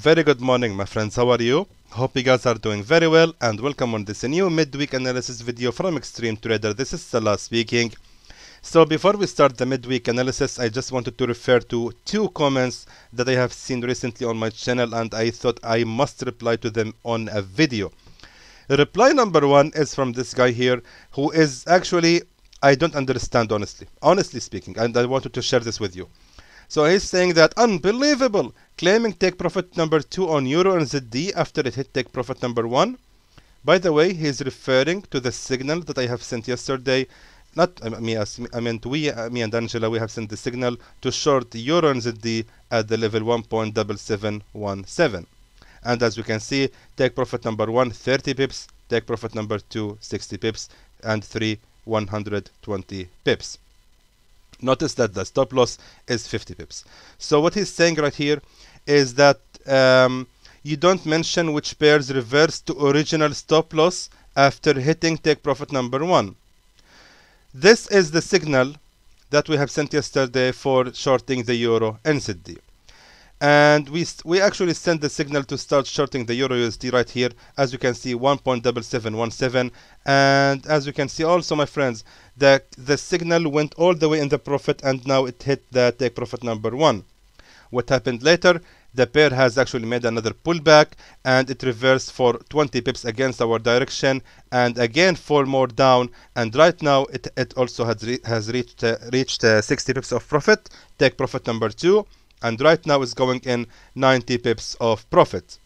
Very good morning, my friends. How are you? Hope you guys are doing very well and welcome on this new midweek analysis video from Xtreme Trader. This is Salah speaking. So before we start the midweek analysis, I just wanted to refer to two comments that I have seen recently on my channel and I thought I must reply to them on a video. Reply number one is from this guy here who is actually, I don't understand honestly, honestly speaking, and I wanted to share this with you. So he's saying that unbelievable, claiming take profit number two on Euro NZD after it hit take profit number one. By the way, he's referring to the signal that I have sent yesterday. Not I mean, I meant we, uh, me and Angela, we have sent the signal to short Euro NZD at the level 1.7717. And as you can see, take profit number one 30 pips, take profit number two 60 pips, and three 120 pips notice that the stop loss is 50 pips so what he's saying right here is that um, you don't mention which pairs reverse to original stop loss after hitting take profit number one. This is the signal that we have sent yesterday for shorting the euro NZD and we we actually sent the signal to start shorting the euro USD right here as you can see 1.7717 and as you can see also my friends the the signal went all the way in the profit and now it hit the take profit number one what happened later the pair has actually made another pullback and it reversed for 20 pips against our direction and again four more down and right now it, it also has, re has reached uh, reached uh, 60 pips of profit. Take profit number two and right now is going in 90 pips of profit.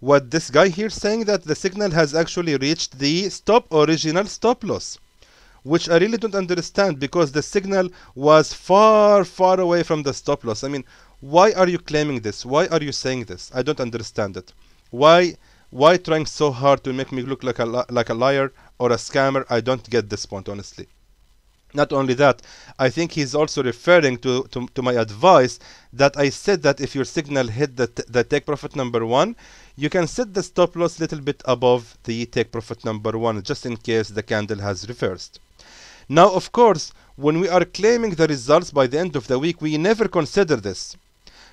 What this guy here saying that the signal has actually reached the stop original stop loss which I really don't understand because the signal was far far away from the stop loss. I mean why are you claiming this? Why are you saying this? I don't understand it. Why why trying so hard to make me look like a like a liar or a scammer? I don't get this point honestly. Not only that, I think he's also referring to, to, to, my advice that I said that if your signal hit the, the take profit number one, you can set the stop loss a little bit above the take profit number one, just in case the candle has reversed. Now, of course, when we are claiming the results by the end of the week, we never consider this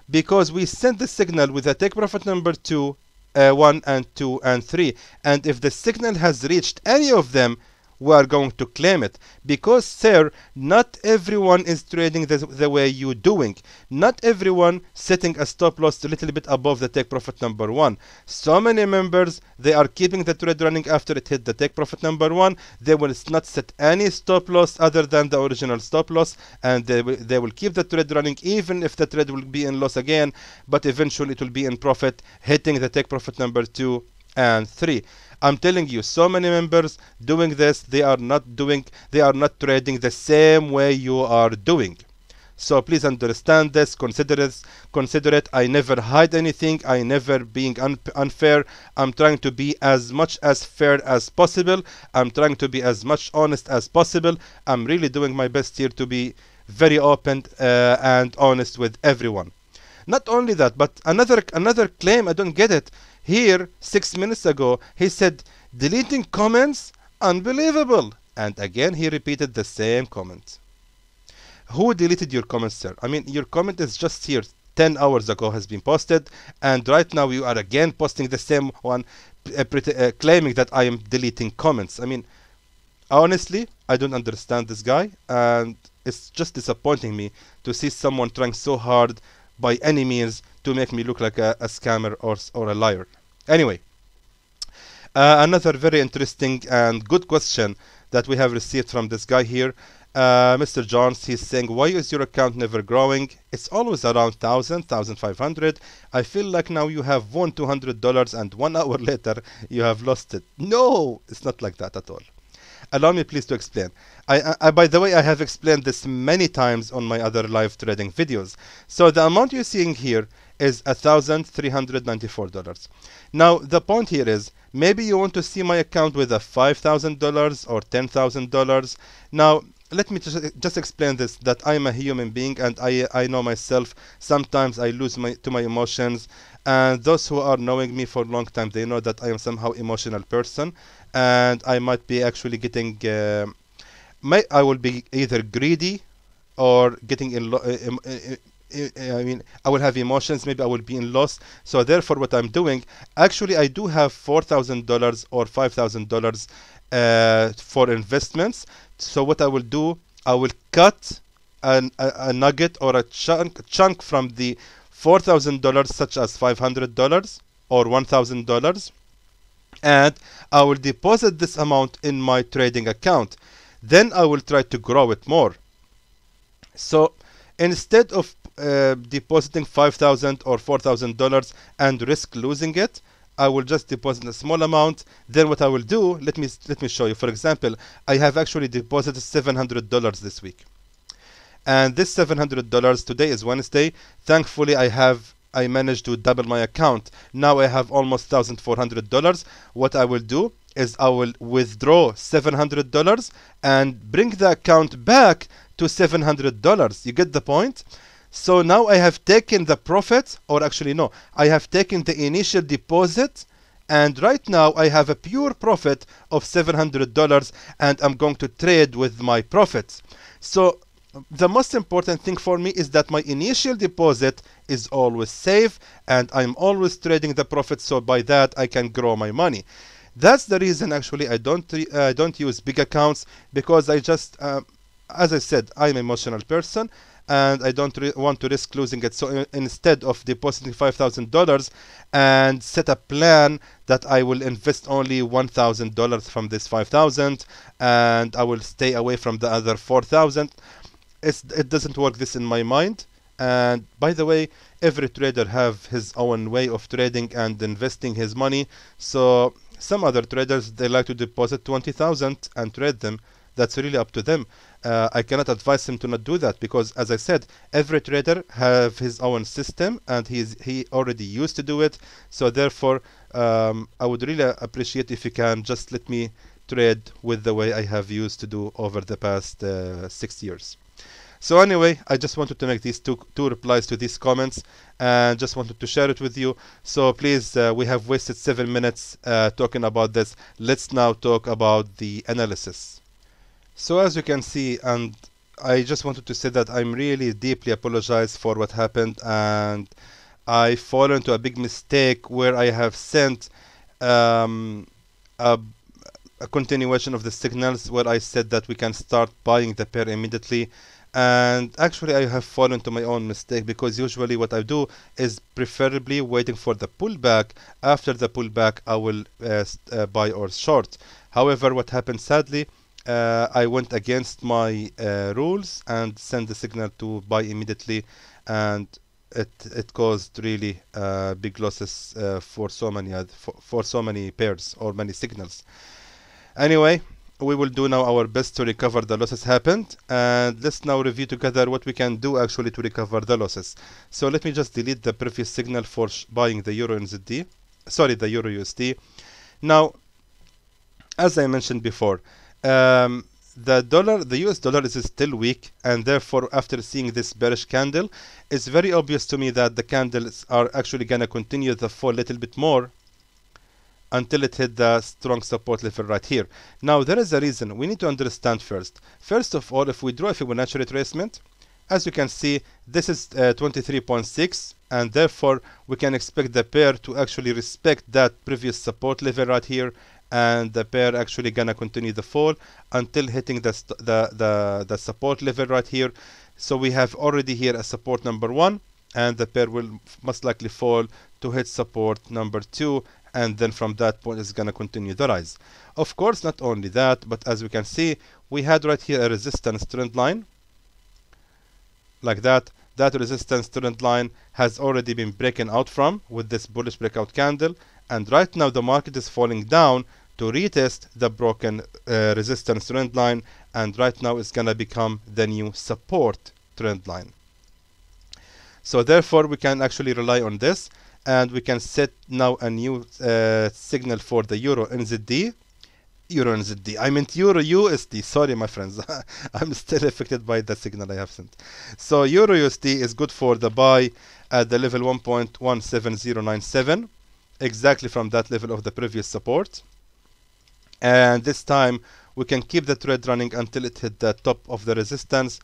because we send the signal with a take profit number two, uh, one and two and three. And if the signal has reached any of them, we are going to claim it. Because sir not everyone is trading the, the way you're doing. Not everyone setting a stop loss a little bit above the take profit number one. So many members they are keeping the trade running after it hit the take profit number one. They will not set any stop loss other than the original stop loss and they will, they will keep the trade running even if the trade will be in loss again but eventually it will be in profit hitting the take profit number two and three I'm telling you, so many members doing this, they are not doing, they are not trading the same way you are doing. So please understand this, consider it, consider it. I never hide anything, I never being un unfair. I'm trying to be as much as fair as possible. I'm trying to be as much honest as possible. I'm really doing my best here to be very open uh, and honest with everyone. Not only that, but another another claim, I don't get it. Here, six minutes ago, he said, deleting comments? Unbelievable! And again, he repeated the same comment. Who deleted your comment, sir? I mean, your comment is just here. 10 hours ago has been posted and right now you are again posting the same one uh, uh, claiming that I am deleting comments I mean honestly I don't understand this guy and it's just disappointing me to see someone trying so hard by any means to make me look like a, a scammer or, or a liar. Anyway, uh, another very interesting and good question that we have received from this guy here. Uh, Mr. Johns. he's saying, why is your account never growing? It's always around 1000, 1500. I feel like now you have won $200 and one hour later you have lost it. No, it's not like that at all. Allow me please to explain. I, I, by the way, I have explained this many times on my other live trading videos. So the amount you're seeing here is $1,394. Now, the point here is, maybe you want to see my account with a $5,000 or $10,000. Now, let me just, just explain this, that I'm a human being and I, I know myself. Sometimes I lose my, to my emotions. And those who are knowing me for a long time, they know that I am somehow emotional person. And I might be actually getting... Uh, may, I will be either greedy or getting in, uh, I mean, I will have emotions. Maybe I will be in loss. So therefore, what I'm doing, actually, I do have four thousand dollars or five thousand uh, dollars for investments. So what I will do, I will cut an, a, a nugget or a chunk chunk from the four thousand dollars, such as five hundred dollars or one thousand dollars, and I will deposit this amount in my trading account. Then I will try to grow it more. So instead of uh, depositing 5000 or 4000 dollars and risk losing it I will just deposit a small amount then what I will do let me let me show you for example I have actually deposited 700 dollars this week and this 700 dollars today is Wednesday thankfully I have I managed to double my account now I have almost 1400 dollars what I will do is I will withdraw $700 and bring the account back to $700. You get the point? So now I have taken the profit, or actually no, I have taken the initial deposit and right now I have a pure profit of $700 and I'm going to trade with my profits. So the most important thing for me is that my initial deposit is always safe and I'm always trading the profit so by that I can grow my money. That's the reason actually I don't uh, don't use big accounts because I just uh, as I said I'm an emotional person and I don't want to risk losing it so in instead of depositing $5,000 and set a plan that I will invest only $1,000 from this 5,000 and I will stay away from the other 4,000 it doesn't work this in my mind and by the way every trader have his own way of trading and investing his money so some other traders, they like to deposit 20,000 and trade them. That's really up to them. Uh, I cannot advise him to not do that because, as I said, every trader have his own system and he's he already used to do it. So therefore, um, I would really appreciate if you can just let me trade with the way I have used to do over the past uh, six years. So anyway, I just wanted to make these two, two replies to these comments and just wanted to share it with you. So please, uh, we have wasted seven minutes uh, talking about this. Let's now talk about the analysis. So as you can see, and I just wanted to say that I'm really deeply apologize for what happened and I fall into a big mistake where I have sent um, a, a continuation of the signals where I said that we can start buying the pair immediately and actually I have fallen to my own mistake because usually what I do is preferably waiting for the pullback. After the pullback I will uh, uh, buy or short. However what happened sadly uh, I went against my uh, rules and sent the signal to buy immediately and it it caused really uh, big losses uh, for so many for, for so many pairs or many signals. Anyway we will do now our best to recover the losses happened and let's now review together what we can do actually to recover the losses. So let me just delete the previous signal for buying the euro NZD sorry the euro USD now as I mentioned before um, the dollar the US dollar is still weak and therefore after seeing this bearish candle it's very obvious to me that the candles are actually gonna continue the fall a little bit more until it hit the strong support level right here. Now there is a reason we need to understand first. First of all, if we draw a Fibonacci retracement, as you can see, this is uh, 23.6 and therefore we can expect the pair to actually respect that previous support level right here and the pair actually gonna continue the fall until hitting the, the, the, the support level right here. So we have already here a support number one and the pair will most likely fall to hit support number two and then from that point it's going to continue the rise. Of course not only that but as we can see we had right here a resistance trend line. Like that that resistance trend line has already been breaking out from with this bullish breakout candle. And right now the market is falling down to retest the broken uh, resistance trend line. And right now it's gonna become the new support trend line. So therefore we can actually rely on this and we can set now a new uh, signal for the euro NZD euro NZD I meant euro USD sorry my friends. I'm still affected by the signal I have sent. So euro USD is good for the buy at the level 1.17097 exactly from that level of the previous support. And this time we can keep the trade running until it hit the top of the resistance.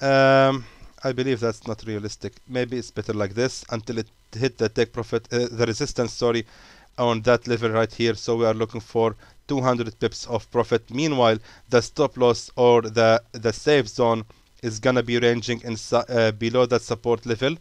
Um, I believe that's not realistic. Maybe it's better like this until it hit the take profit, uh, the resistance, sorry, on that level right here. So we are looking for 200 pips of profit. Meanwhile, the stop loss or the the safe zone is gonna be ranging in uh, below that support level,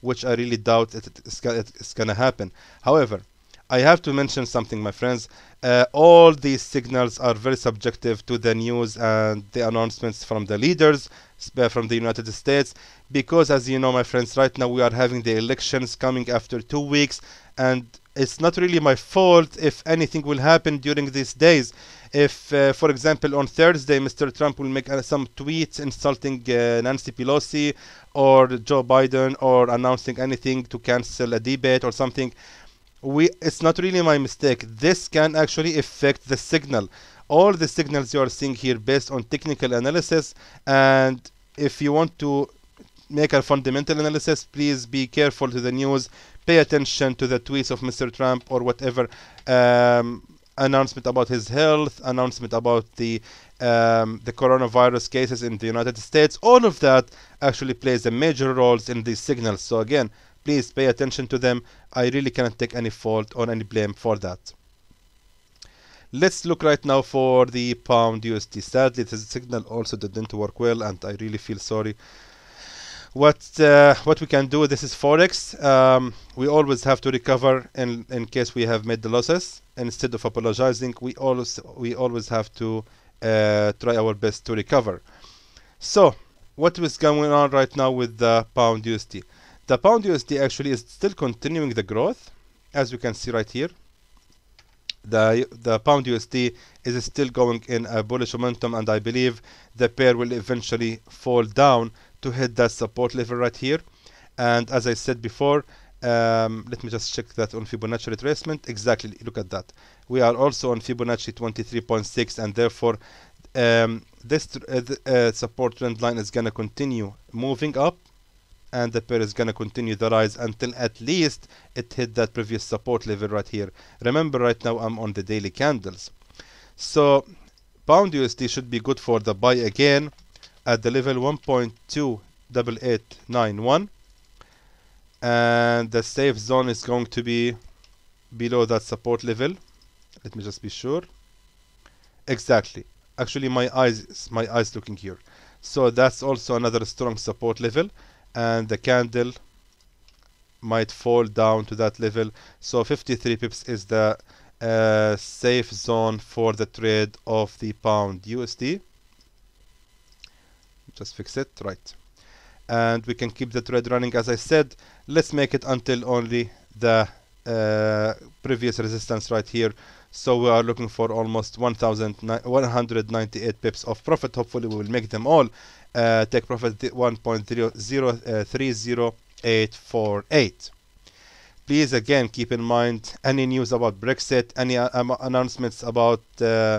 which I really doubt it, it's, it's gonna happen. However, I have to mention something, my friends. Uh, all these signals are very subjective to the news and the announcements from the leaders uh, from the United States. Because, as you know, my friends, right now we are having the elections coming after two weeks, and it's not really my fault if anything will happen during these days. If, uh, for example, on Thursday, Mr. Trump will make uh, some tweets insulting uh, Nancy Pelosi or Joe Biden or announcing anything to cancel a debate or something we it's not really my mistake. This can actually affect the signal. All the signals you are seeing here based on technical analysis and if you want to make a fundamental analysis please be careful to the news. Pay attention to the tweets of Mr. Trump or whatever um, announcement about his health announcement about the um, the coronavirus cases in the United States. All of that actually plays a major roles in these signals so again Please pay attention to them. I really cannot take any fault or any blame for that. Let's look right now for the pound USD. Sadly, the signal also didn't work well, and I really feel sorry. What uh, what we can do? This is forex. Um, we always have to recover in in case we have made the losses. Instead of apologizing, we always we always have to uh, try our best to recover. So, what is going on right now with the pound USD? The pound USD actually is still continuing the growth, as you can see right here. The, the pound USD is still going in a bullish momentum and I believe the pair will eventually fall down to hit that support level right here. And as I said before, um, let me just check that on Fibonacci retracement. Exactly, look at that. We are also on Fibonacci 23.6 and therefore um, this uh, uh, support trend line is going to continue moving up and the pair is going to continue the rise until at least it hit that previous support level right here. Remember right now I'm on the daily candles. So pound USD should be good for the buy again at the level 1.28891 and the safe zone is going to be below that support level. Let me just be sure. Exactly. Actually my eyes my eyes looking here. So that's also another strong support level and the candle might fall down to that level. So 53 pips is the uh, safe zone for the trade of the pound USD just fix it right. And we can keep the trade running. As I said let's make it until only the uh, previous resistance right here. So we are looking for almost 1198 pips of profit. Hopefully we will make them all uh, take profit 1.0030848 please again keep in mind any news about Brexit any uh, um, announcements about uh,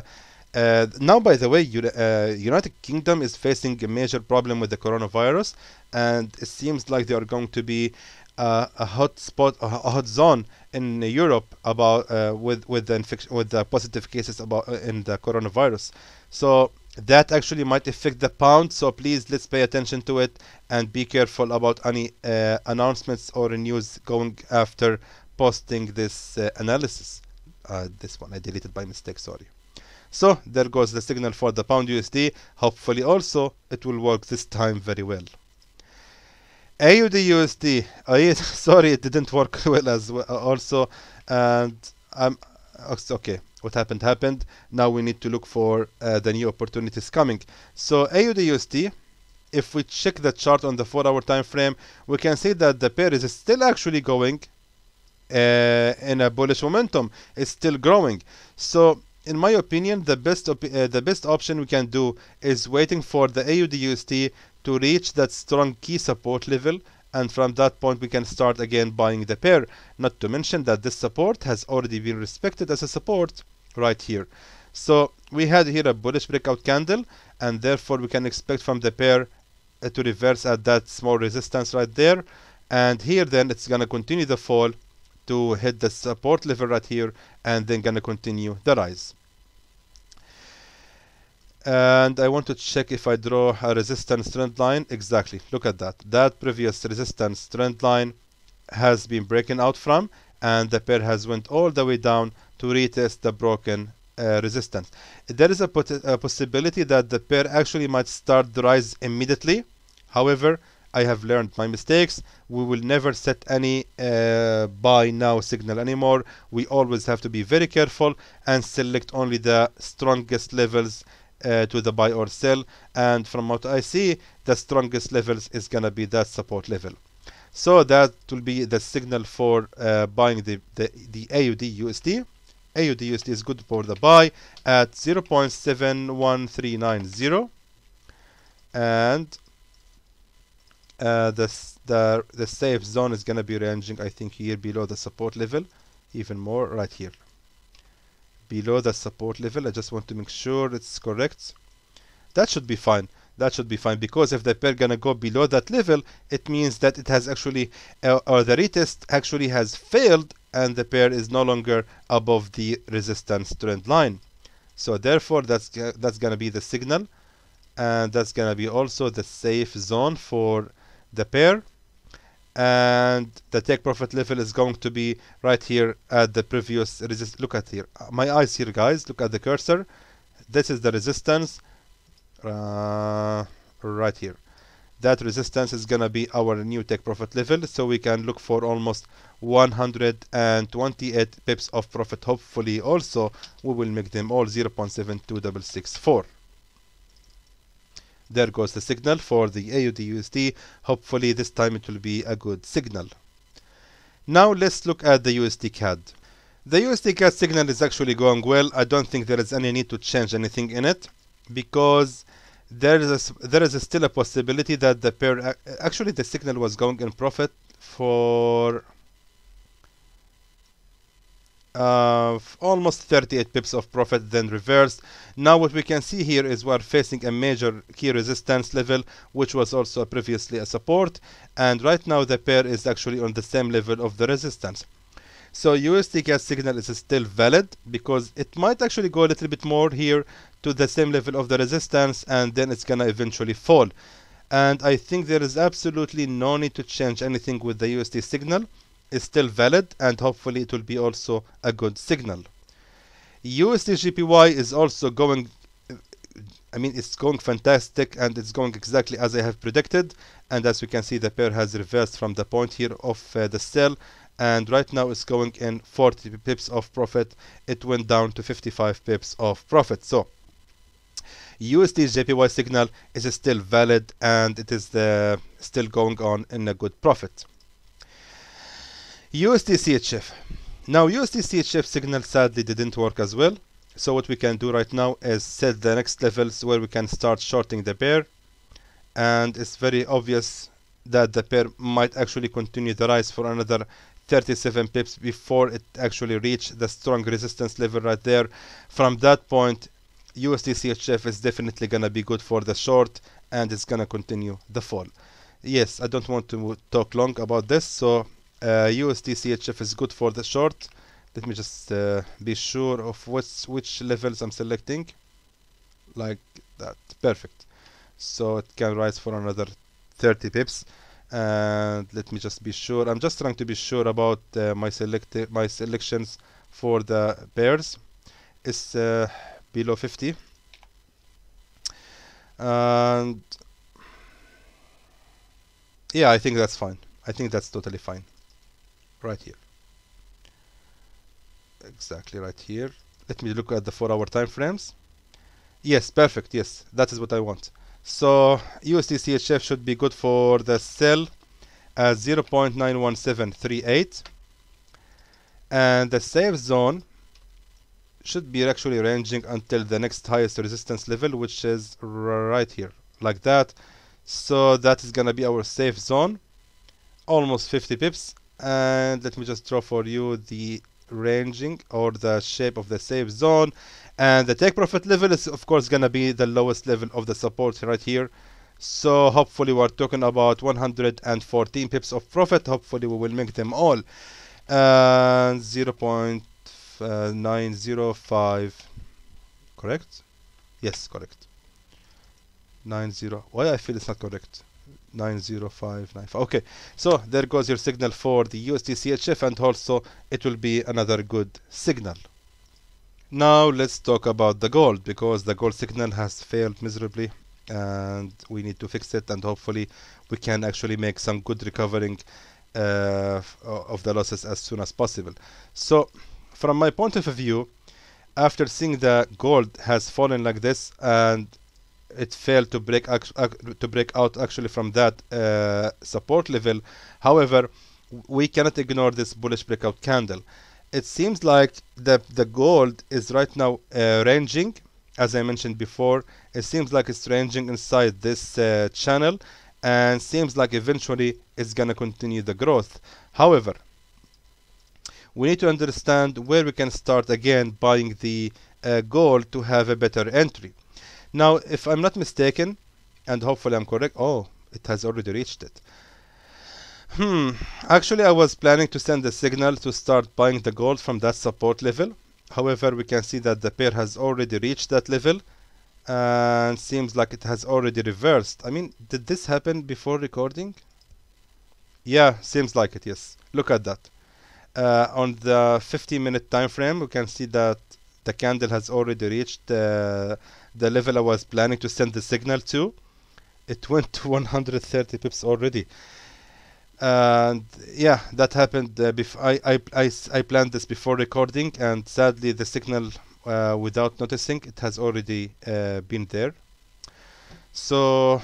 uh, now, by the way, uh, United Kingdom is facing a major problem with the coronavirus, and it seems like they are going to be uh, a hot spot, a hot zone in Europe about with with the infection with the positive cases about in the coronavirus. So that actually might affect the pound. So please let's pay attention to it and be careful about any uh, announcements or news going after posting this uh, analysis. Uh, this one I deleted by mistake. Sorry. So there goes the signal for the pound USD. Hopefully also it will work this time very well. AUD USD. Oh, sorry, it didn't work well as well also. And I'm okay. What happened happened. Now we need to look for uh, the new opportunities coming. So AUD USD. If we check the chart on the four-hour time frame, we can see that the pair is still actually going uh, in a bullish momentum. It's still growing. So in my opinion, the best uh, the best option we can do is waiting for the AUD USD to reach that strong key support level and from that point we can start again buying the pair. Not to mention that this support has already been respected as a support right here. So we had here a bullish breakout candle and therefore we can expect from the pair uh, to reverse at that small resistance right there. And here then it's gonna continue the fall to hit the support level right here and then gonna continue the rise and I want to check if I draw a resistance trend line. Exactly. Look at that. That previous resistance trend line has been breaking out from and the pair has went all the way down to retest the broken uh, resistance. There is a, a, possibility that the pair actually might start the rise immediately. However I have learned my mistakes. We will never set any uh, buy now signal anymore. We always have to be very careful and select only the strongest levels to the buy or sell and from what I see the strongest levels is gonna be that support level. So that will be the signal for uh, buying the, the, the AUD USD AUD USD is good for the buy at 0.71390 and uh, the, the, the safe zone is gonna be ranging I think here below the support level even more right here below the support level. I just want to make sure it's correct. That should be fine. That should be fine because if the pair gonna go below that level it means that it has actually uh, or the retest actually has failed and the pair is no longer above the resistance trend line. So therefore that's that's gonna be the signal and that's gonna be also the safe zone for the pair and the take profit level is going to be right here at the previous resist look at here my eyes here guys look at the cursor. This is the resistance uh, right here. That resistance is gonna be our new take profit level so we can look for almost 128 pips of profit. Hopefully also we will make them all 0.72664 there goes the signal for the AUD USD. Hopefully this time it will be a good signal. Now let's look at the USD CAD. The USD CAD signal is actually going well. I don't think there is any need to change anything in it because there is a, there is a still a possibility that the pair actually the signal was going in profit for uh, almost 38 pips of profit then reversed. Now what we can see here is we're facing a major key resistance level which was also previously a support. And right now the pair is actually on the same level of the resistance. So USD CAD signal is still valid because it might actually go a little bit more here to the same level of the resistance and then it's gonna eventually fall. And I think there is absolutely no need to change anything with the USD signal is still valid and hopefully it will be also a good signal. USD JPY is also going I mean it's going fantastic and it's going exactly as I have predicted. And as we can see the pair has reversed from the point here of uh, the sell. And right now it's going in 40 pips of profit. It went down to 55 pips of profit. So USD JPY signal is still valid and it is uh, still going on in a good profit USD CHF. Now USD CHF signal sadly didn't work as well. So what we can do right now is set the next levels where we can start shorting the pair. And it's very obvious that the pair might actually continue the rise for another 37 pips before it actually reach the strong resistance level right there. From that point, USD CHF is definitely gonna be good for the short and it's gonna continue the fall. Yes, I don't want to talk long about this, so uh, USD CHF is good for the short. Let me just uh, be sure of which which levels I'm selecting. Like that. Perfect. So it can rise for another 30 pips. And let me just be sure. I'm just trying to be sure about uh, my select my selections for the pairs. Is uh, below 50 and yeah I think that's fine. I think that's totally fine right here. Exactly right here. Let me look at the four hour time frames yes perfect yes. That is what I want. So USD CHF should be good for the sell at uh, 0.91738 and the safe zone should be actually ranging until the next highest resistance level which is right here like that. So that is gonna be our safe zone. Almost 50 pips and let me just draw for you the ranging or the shape of the safe zone. And the take profit level is of course gonna be the lowest level of the support right here. So hopefully we're talking about 114 pips of profit. Hopefully we will make them all. And 0 0.905 correct? Yes correct. 90 why I feel it's not correct 90595 okay so there goes your signal for the USD CHF and also it will be another good signal. Now let's talk about the gold because the gold signal has failed miserably and we need to fix it and hopefully we can actually make some good recovering uh, of the losses as soon as possible. So from my point of view after seeing the gold has fallen like this and it failed to break to break out actually from that uh, support level. However we cannot ignore this bullish breakout candle. It seems like the the gold is right now uh, ranging as I mentioned before it seems like it's ranging inside this uh, channel and seems like eventually it's gonna continue the growth. However we need to understand where we can start again buying the uh, gold to have a better entry now if I'm not mistaken and hopefully I'm correct oh it has already reached it Hmm, actually I was planning to send a signal to start buying the gold from that support level. However, we can see that the pair has already reached that level and seems like it has already reversed. I mean, did this happen before recording? Yeah, seems like it, yes. Look at that. Uh, on the 50 minute time frame, we can see that the candle has already reached uh, the level I was planning to send the signal to. It went to 130 pips already and yeah that happened uh, before I, I, I, I, planned this before recording and sadly the signal uh, without noticing it has already uh, been there so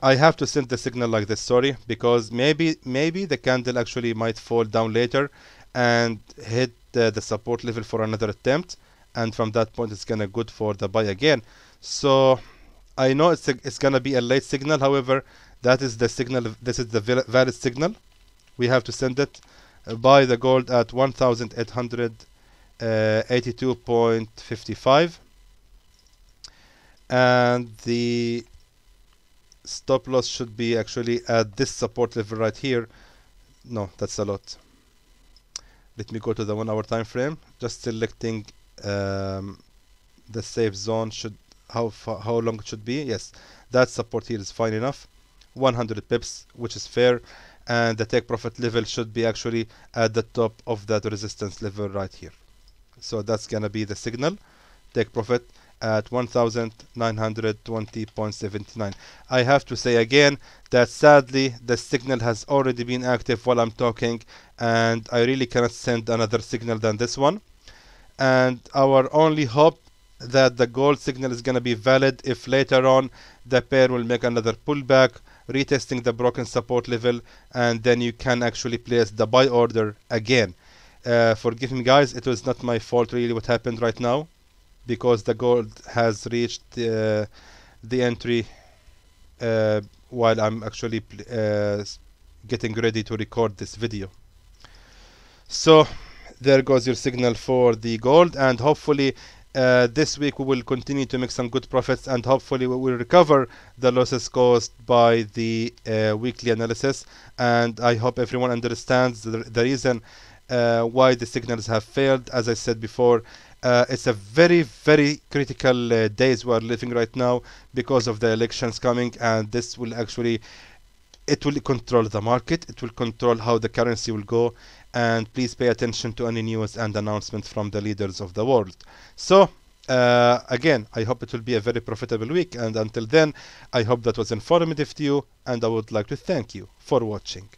I have to send the signal like this sorry because maybe maybe the candle actually might fall down later and hit the support level for another attempt and from that point it's gonna good for the buy again. So I know it's, it's gonna be a late signal. However that is the signal this is the valid signal. We have to send it uh, buy the gold at 1882.55 uh, and the stop loss should be actually at this support level right here. No that's a lot. Let me go to the one hour time frame. Just selecting um, the safe zone should how far, how long it should be. Yes that support here is fine enough. 100 pips which is fair. And the take profit level should be actually at the top of that resistance level right here. So that's gonna be the signal. Take profit at 1920.79 I have to say again that sadly the signal has already been active while I'm talking and I really cannot send another signal than this one and our only hope that the gold signal is going to be valid if later on the pair will make another pullback retesting the broken support level and then you can actually place the buy order again. Uh, forgive me guys it was not my fault really what happened right now because the gold has reached uh, the entry uh, while I'm actually uh, getting ready to record this video. So there goes your signal for the gold and hopefully uh, this week we will continue to make some good profits and hopefully we will recover the losses caused by the uh, weekly analysis. And I hope everyone understands the, the reason uh, why the signals have failed. As I said before uh, it's a very very critical uh, days we are living right now because of the elections coming and this will actually it will control the market. It will control how the currency will go and please pay attention to any news and announcements from the leaders of the world. So uh, again I hope it will be a very profitable week and until then I hope that was informative to you and I would like to thank you for watching